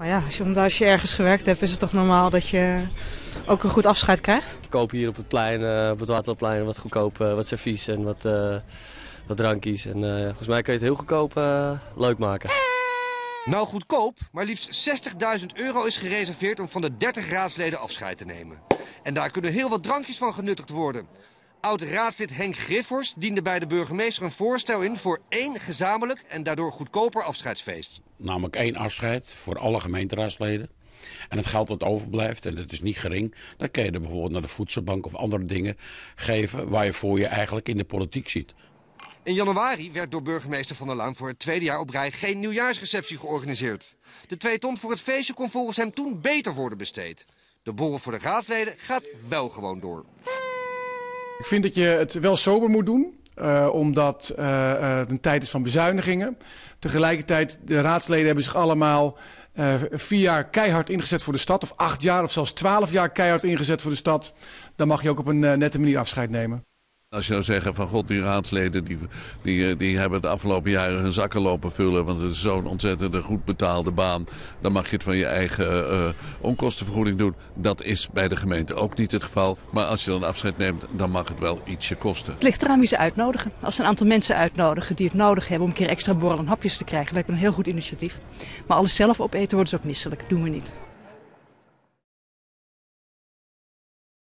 Nou ja, als je, omdat als je ergens gewerkt hebt, is het toch normaal dat je ook een goed afscheid krijgt. We kopen hier op het plein, uh, op het Waterplein, wat goedkoop, uh, wat servies en wat, uh, wat drankjes. En volgens mij kun je het heel goedkoop leuk maken. Nou goedkoop, maar liefst 60.000 euro is gereserveerd om van de 30 raadsleden afscheid te nemen. En daar kunnen heel wat drankjes van genuttigd worden. Oud-raadslid Henk Griffors diende bij de burgemeester een voorstel in voor één gezamenlijk en daardoor goedkoper afscheidsfeest. Namelijk één afscheid voor alle gemeenteraadsleden. En het geld dat overblijft, en dat is niet gering, dan kun je er bijvoorbeeld naar de voedselbank of andere dingen geven waar je voor je eigenlijk in de politiek ziet. In januari werd door burgemeester Van der Laan voor het tweede jaar op rij geen nieuwjaarsreceptie georganiseerd. De twee ton voor het feestje kon volgens hem toen beter worden besteed. De borrel voor de raadsleden gaat wel gewoon door. Ik vind dat je het wel sober moet doen. Uh, omdat uh, uh, het een tijd is van bezuinigingen. Tegelijkertijd, de raadsleden hebben zich allemaal vier jaar keihard ingezet voor de stad. Of acht jaar of zelfs twaalf jaar keihard ingezet voor de stad. Dan mag je ook op een nette manier afscheid nemen. Als je zou zeggen van god, die raadsleden die, die, die hebben de afgelopen jaren hun zakken lopen vullen. Want het is zo'n ontzettend goed betaalde baan. Dan mag je het van je eigen uh, onkostenvergoeding doen. Dat is bij de gemeente ook niet het geval. Maar als je dan afscheid neemt, dan mag het wel ietsje kosten. Het ligt eraan wie ze uitnodigen. Als ze een aantal mensen uitnodigen die het nodig hebben om een keer extra borrel en hapjes te krijgen. lijkt me een heel goed initiatief. Maar alles zelf opeten wordt dus ook misselijk. Doen we niet.